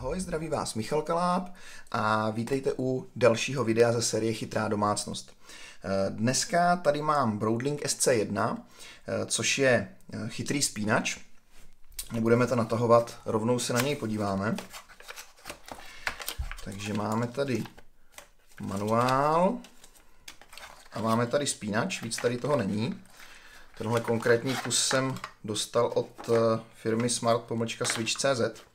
Ahoj, zdraví vás Michal Kaláb a vítejte u dalšího videa ze série Chytrá domácnost. Eh, dneska tady mám Broadlink SC1, eh, což je eh, chytrý spínač. Nebudeme to natahovat, rovnou se na něj podíváme. Takže máme tady manuál a máme tady spínač, víc tady toho není. Tenhle konkrétní kus jsem dostal od firmy Smart Switch.cz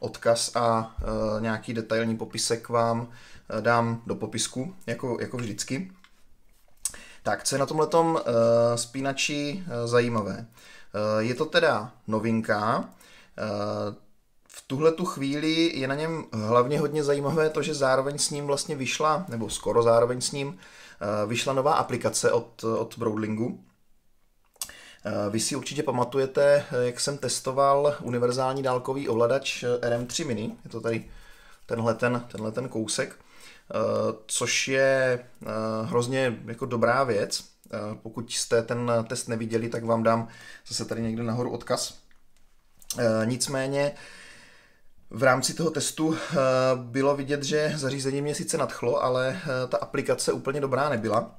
odkaz a e, nějaký detailní popisek vám e, dám do popisku, jako, jako vždycky. Tak, co je na tomhle e, spínači zajímavé? Je to teda novinka, v tuhle tu chvíli je na něm hlavně hodně zajímavé to, že zároveň s ním vlastně vyšla, nebo skoro zároveň s ním, vyšla nová aplikace od, od Broadlingu, vy si určitě pamatujete, eh, jak jsem testoval univerzální dálkový ovladač eh, RM3 Mini, je to tady tenhle ten, tenhle ten kousek, což je hrozně jako dobrá věc. Pokud jste ten test neviděli, tak vám dám zase tady někde nahoru odkaz. Nicméně v rámci toho testu bylo vidět, že zařízení mě sice nadchlo, ale ta aplikace úplně dobrá nebyla.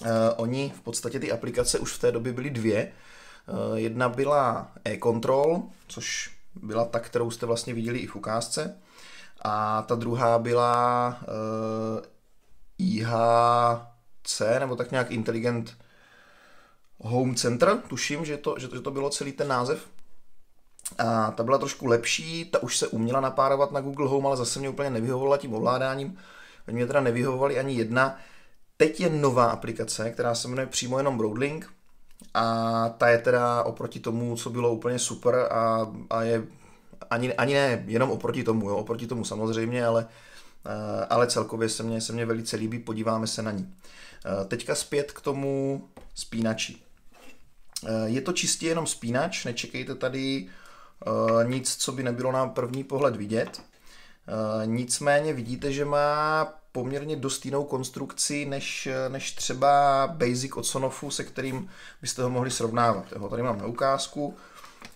Uh, oni v podstatě ty aplikace už v té době byly dvě. Uh, jedna byla e-control, což byla ta, kterou jste vlastně viděli i v ukázce. A ta druhá byla uh, IHC, nebo tak nějak Intelligent Home Center, tuším, že to, že to, že to bylo celý ten název. A ta byla trošku lepší, ta už se uměla napárovat na Google Home, ale zase mě úplně nevyhovovala tím ovládáním. Oni mě teda nevyhovovali ani jedna. Teď je nová aplikace, která se jmenuje přímo jenom Broadlink a ta je teda oproti tomu, co bylo úplně super a, a je ani, ani ne jenom oproti tomu, jo, oproti tomu samozřejmě, ale, ale celkově se mně, se mně velice líbí, podíváme se na ní. Teďka zpět k tomu spínači. Je to čistě jenom spínač, nečekejte tady nic, co by nebylo na první pohled vidět. Nicméně vidíte, že má poměrně dost jinou konstrukci než, než třeba Basic od Sonofu, se kterým byste ho mohli srovnávat. Jo, tady mám na ukázku.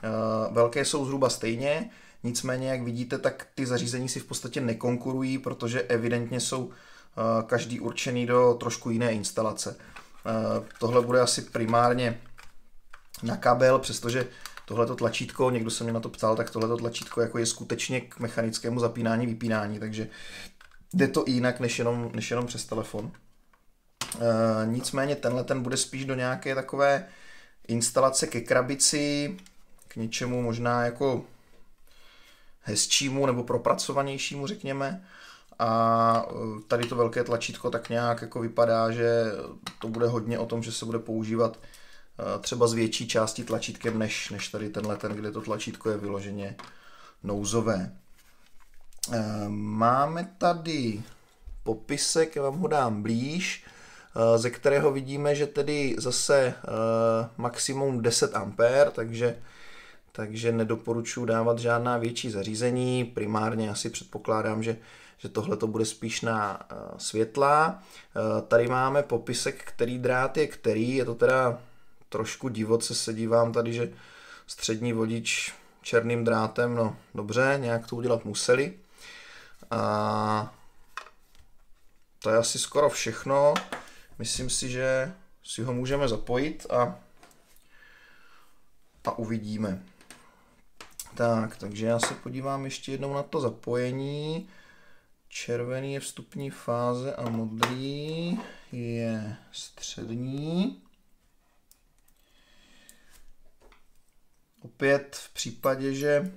Eh, velké jsou zhruba stejně, nicméně, jak vidíte, tak ty zařízení si v podstatě nekonkurují, protože evidentně jsou eh, každý určený do trošku jiné instalace. Eh, tohle bude asi primárně na kabel, přestože tohleto tlačítko, někdo se mě na to ptal, tak tohleto tlačítko jako je skutečně k mechanickému zapínání, vypínání, takže jde to jinak než jenom, než jenom přes telefon. E, nicméně tenhle ten bude spíš do nějaké takové instalace ke krabici, k něčemu možná jako hezčímu nebo propracovanějšímu, řekněme. A e, tady to velké tlačítko tak nějak jako vypadá, že to bude hodně o tom, že se bude používat třeba z větší části tlačítkem, než, než tady tenhle ten, kde to tlačítko je vyloženě nouzové. Eh, máme tady popisek, já vám ho dám blíž, eh, ze kterého vidíme, že tedy zase eh, maximum 10 A, takže, takže nedoporučuji dávat žádná větší zařízení. Primárně asi předpokládám, že, že tohle to bude spíš na světla. Tady máme popisek, který drát je který, je to teda trošku divoce se dívám tady, že střední vodič černým drátem, no dobře, nějak to udělat museli. A to je asi skoro všechno. Myslím si, že si ho můžeme zapojit a, a uvidíme. Tak, takže já se podívám ještě jednou na to zapojení. Červený je vstupní fáze a modrý je střední. Opět v případě, že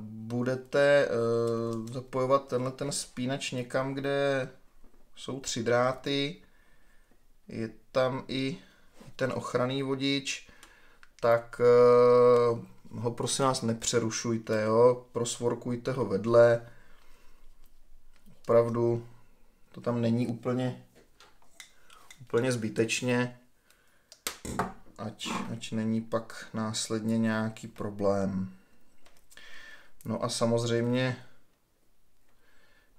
budete eh, zapojovat tenhle ten spínač někam, kde jsou tři dráty, je tam i ten ochranný vodič, tak eh, ho prosím vás nepřerušujte, jo? prosvorkujte ho vedle, opravdu to tam není úplně, úplně zbytečně, ať, ať není pak následně nějaký problém. No a samozřejmě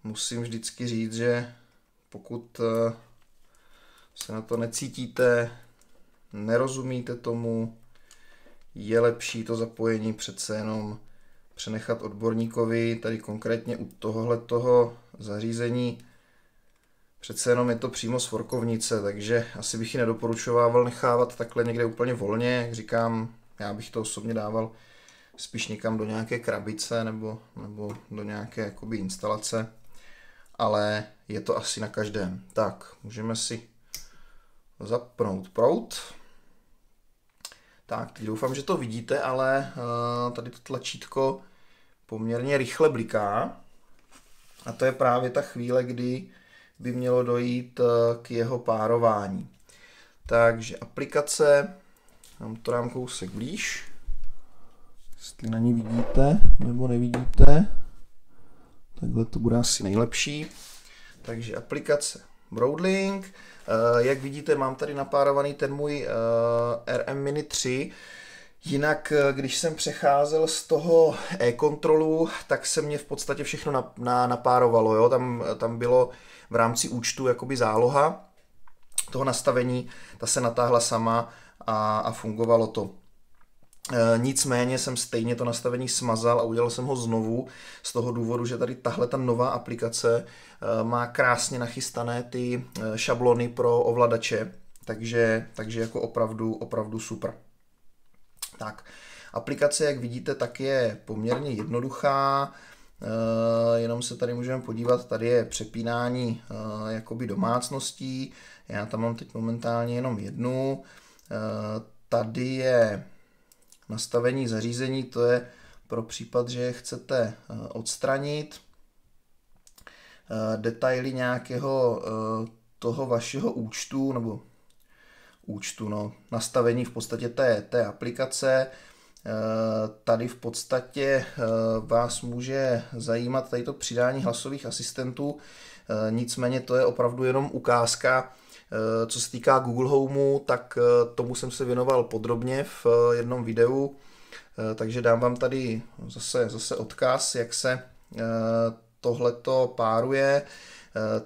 musím vždycky říct, že pokud eh, se na to necítíte, nerozumíte tomu, je lepší to zapojení přece jenom přenechat odborníkovi, tady konkrétně u tohohle toho zařízení přece jenom je to přímo z forkovnice, takže asi bych ji nedoporučoval nechávat takhle někde úplně volně, jak říkám, já bych to osobně dával spíš někam do nějaké krabice nebo, nebo do nějaké jakoby instalace, ale je to asi na každém. Tak, můžeme si zapnout prout. Tak, teď doufám, že to vidíte, ale uh, tady to tlačítko poměrně rychle bliká. A to je právě ta chvíle, kdy by mělo dojít uh, k jeho párování. Takže aplikace, mám to dám kousek blíž, jestli na ní vidíte nebo nevidíte. Takhle to bude asi nejlepší. Takže aplikace Broadlink, Eh, jak vidíte, mám tady napárovaný ten můj eh, RM Mini 3. Jinak, eh, když jsem přecházel z toho e-kontrolu, tak se mě v podstatě všechno na, na, napárovalo. Jo? Tam, tam bylo v rámci účtu jakoby záloha toho nastavení, ta se natáhla sama a, a fungovalo to. E, nicméně jsem stejně to nastavení smazal a udělal jsem ho znovu z toho důvodu, že tady tahle ta nová aplikace e, má krásně nachystané ty šablony pro ovladače, takže, takže jako opravdu, opravdu super. Tak, aplikace, jak vidíte, tak je poměrně jednoduchá, jenom se tady můžeme podívat, tady je přepínání jakoby domácností, já tam mám teď momentálně jenom jednu, tady je nastavení zařízení, to je pro případ, že je chcete eh, odstranit. Eh, detaily nějakého eh, toho vašeho účtu, nebo účtu, no, nastavení v podstatě té, té aplikace. Tady v podstatě vás může zajímat tady to přidání hlasových asistentů, nicméně to je opravdu jenom ukázka, Eh, co se týká Google Homeu, tak eh, tomu jsem se věnoval podrobně v eh, jednom videu, takže dám vám tady zase, zase odkaz, jak se tohleto páruje.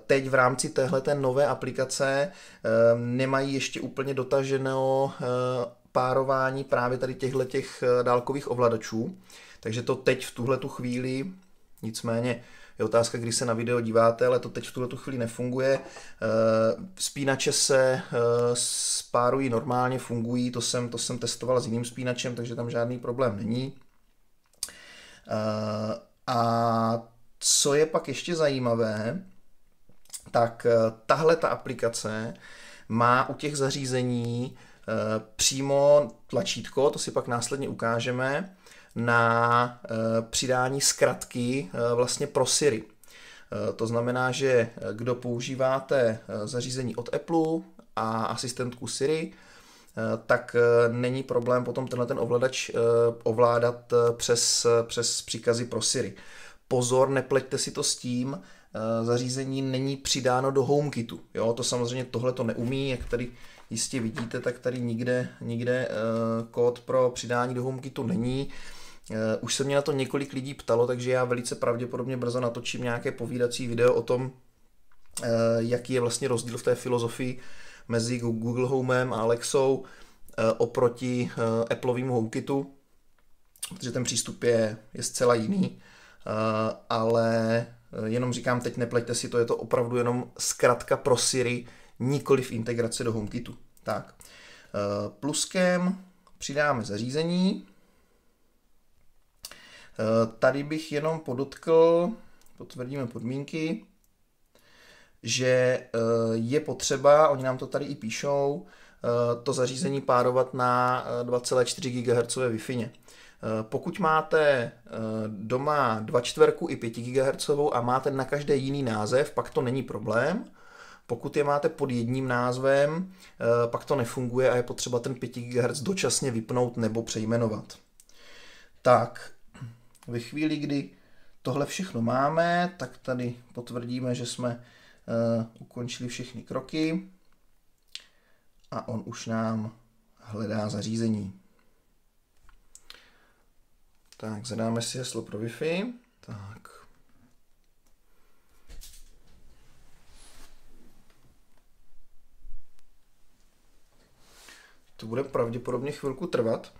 Teď v rámci téhle nové aplikace nemají ještě úplně dotaženo párování právě tady těchto těch dálkových ovladačů, takže to teď v tuhle tu chvíli, nicméně je otázka, kdy se na video díváte, ale to teď v tuhle tu chvíli nefunguje. Spínače eh, se eh, spárují normálně, fungují, to jsem, to jsem testoval s jiným spínačem, takže tam žádný problém není. Eh, a co je pak ještě zajímavé, tak tahle ta aplikace má u těch zařízení přímo tlačítko, to si pak následně ukážeme, na eh, přidání zkratky eh, vlastně pro Siri. Eh, to znamená, že kdo používáte zařízení od Apple a asistentku Siri, tak není problém potom tenhle ten ovladač ovládat přes, přes příkazy pro Siri. Pozor, nepleťte si to s tím, zařízení není přidáno do HomeKitu. Jo, to samozřejmě tohle to neumí, jak tady jistě vidíte, tak tady nikde, nikde kód pro přidání do HomeKitu není. Eh, už se mě na to několik lidí ptalo, takže já velice pravděpodobně brzo natočím nějaké povídací video o tom, eh, jaký je vlastně rozdíl v té filozofii mezi Google Homem a Alexou eh, oproti Appleovému HomeKitu, protože ten přístup je, je zcela jiný, ale jenom říkám, teď nepleťte si to, je to opravdu jenom zkratka pro Siri, nikoli v integrace do HomeKitu. Tak, pluskem přidáme zařízení, Eh, tady bych jenom podotkl, potvrdíme podmínky, že eh, je potřeba, oni nám to tady i píšou, eh, to zařízení párovat na 2,4 GHz Wi-Fi. Pokud máte doma 2,4 i 5 GHz a máte na každé jiný název, pak to není problém. Pokud je máte pod jedním názvem, pak to nefunguje a je potřeba ten 5 GHz dočasně vypnout nebo přejmenovat. Tak, ve chvíli, kdy tohle všechno máme, tak tady potvrdíme, že jsme ukončili všechny kroky a on už nám hledá zařízení. Tak, zadáme si heslo pro Wi-Fi. Tak. To bude pravděpodobně chvilku trvat,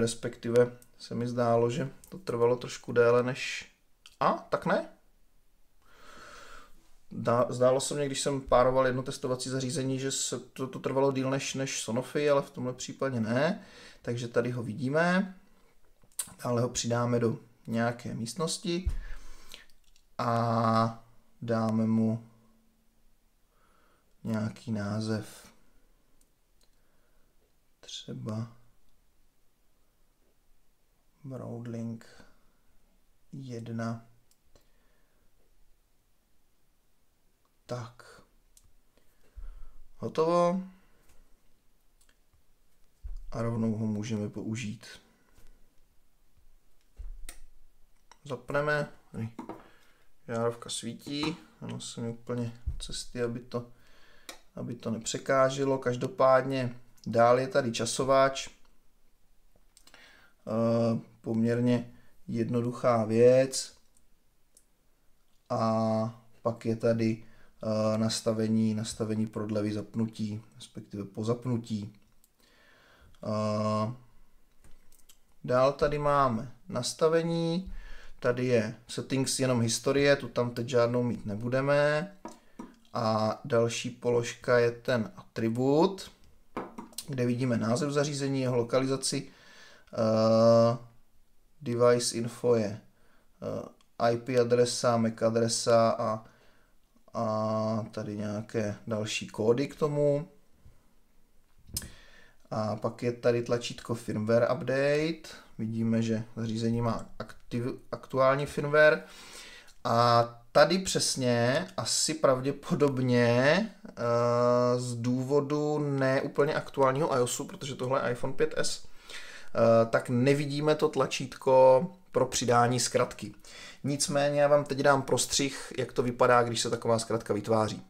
respektive se mi zdálo, že to trvalo trošku déle než... A, tak ne? Zdálo se mě, když jsem pároval jedno testovací zařízení, že se to, to trvalo díl než, než Sonofi, ale v tomhle případě ne. Takže tady ho vidíme. Dále ho přidáme do nějaké místnosti a dáme mu nějaký název. Třeba Broadlink 1. Tak. Hotovo. A rovnou ho můžeme použít. Zapneme. Žárovka svítí. Ano, se mi úplně cesty, aby to, aby to nepřekáželo. Každopádně dál je tady časováč. E, poměrně jednoduchá věc. A pak je tady e, nastavení, nastavení prodlevy zapnutí, respektive po zapnutí. E, dál tady máme nastavení, Tady je settings jenom historie, tu tam teď žádnou mít nebudeme. A další položka je ten atribut, kde vidíme název zařízení, jeho lokalizaci. Uh, device info je uh, IP adresa, MAC adresa a, a tady nějaké další kódy k tomu. A pak je tady tlačítko firmware update. Vidíme, že zařízení má aktiv, aktuální firmware. A tady přesně, asi pravděpodobně uh, z důvodu neúplně aktuálního iOSu, protože tohle je iPhone 5s, uh, eh, tak nevidíme to tlačítko pro přidání zkratky. Nicméně já vám teď dám prostřih, jak to vypadá, když se taková zkratka vytváří.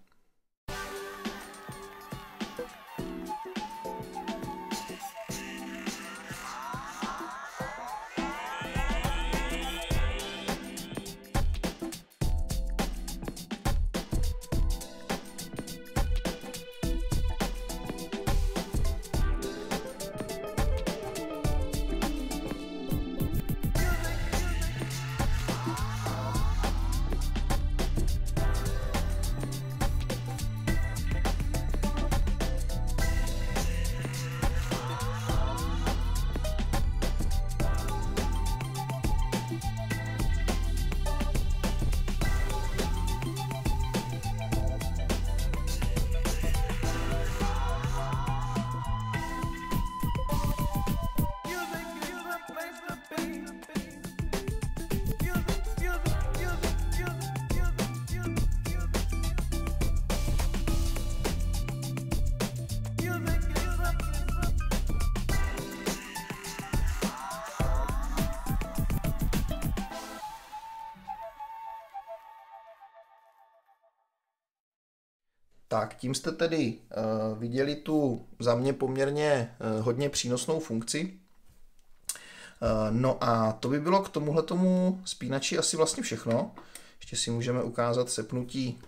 Tak, tím jste tedy uh, viděli tu za mě poměrně uh, hodně přínosnou funkci. Uh, no a to by bylo k tomuhle tomu spínači asi vlastně všechno. Ještě si můžeme ukázat sepnutí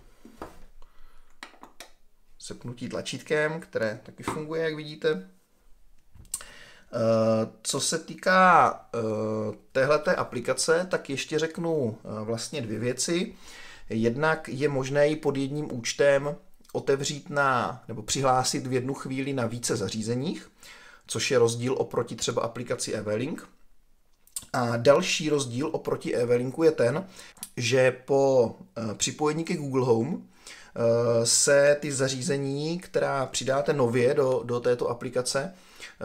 sepnutí tlačítkem, které taky funguje, jak vidíte. Co se týká téhleté aplikace, tak ještě řeknu vlastně dvě věci. Jednak je možné ji pod jedním účtem otevřít na, nebo přihlásit v jednu chvíli na více zařízeních, což je rozdíl oproti třeba aplikaci Evelink. A další rozdíl oproti Evelinku je ten, že po eh, připojení ke Google Home eh, se ty zařízení, která přidáte nově do, do této aplikace,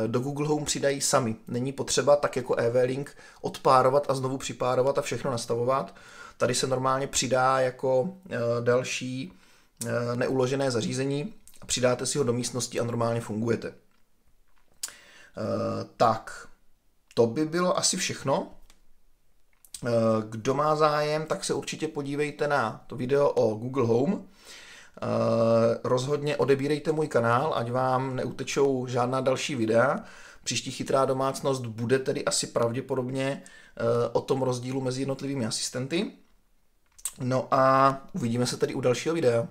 eh, do Google Home přidají sami. Není potřeba tak jako EV-Link odpárovat a znovu připárovat a všechno nastavovat. Tady se normálně přidá jako další neuložené zařízení a přidáte si ho do místnosti a normálně fungujete. Eh, tak, to by bylo asi všechno. Eh, kdo má zájem, tak se určitě podívejte na to video o Google Home. Rozhodně odebírejte můj kanál, ať vám neutečou žádná další videa. Příští chytrá domácnost bude tedy asi pravděpodobně o tom rozdílu mezi jednotlivými asistenty. No a uvidíme se tedy u dalšího videa.